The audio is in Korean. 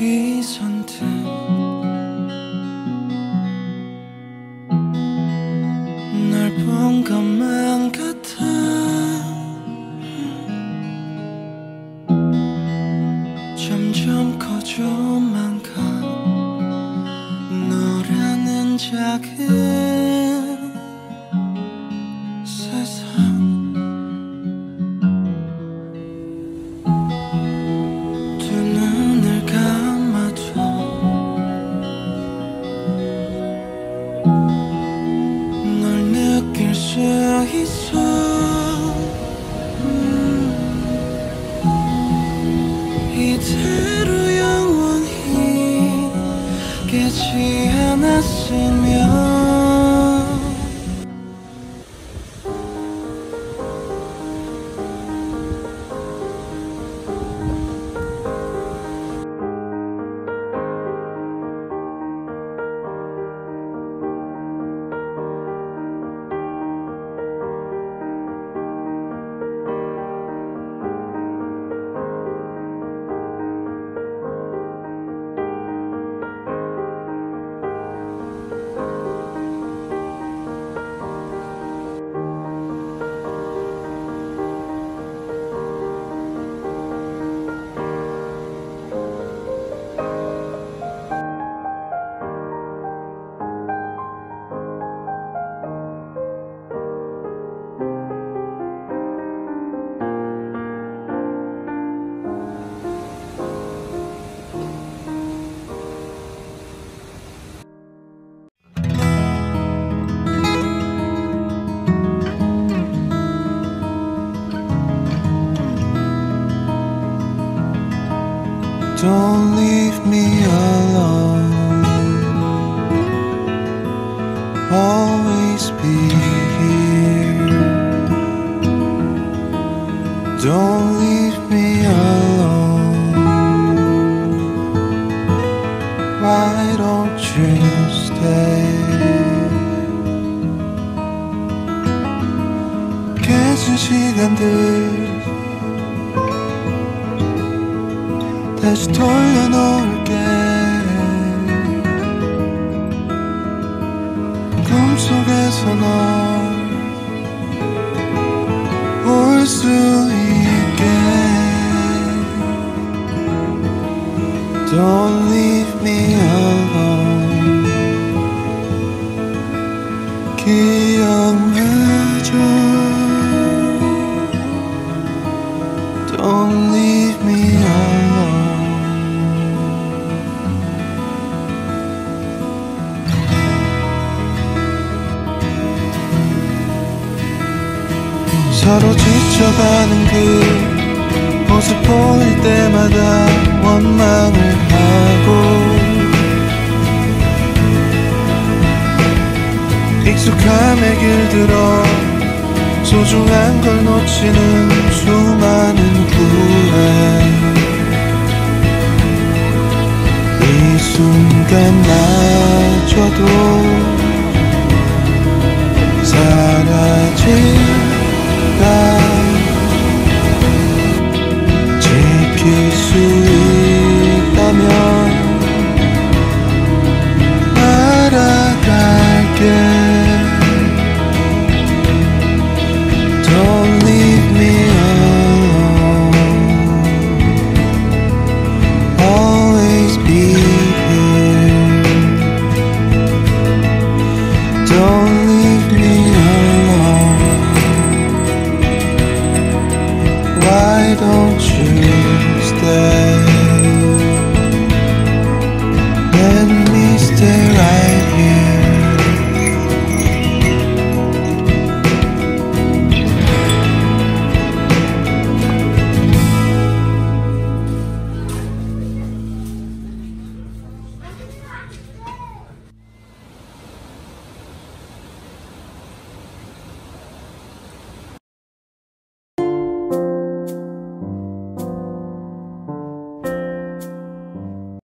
어디선든 널본 것만 같아. 점점 커져만 가 너라는 작은 이대로 영원히 깨지 않았으면 leave me alone. Always be here. Don't leave me alone. Why don't you stay? 깨진 시간들 다시 돌려놓을게. 꿈속에서 널볼수 있게. Don't leave me alone. 기억 서로 지쳐가는 그 모습 보일 때마다 원망을 하고 익숙함에 길들어 소중한 걸 놓치는 수많은 후회 이 순간마저도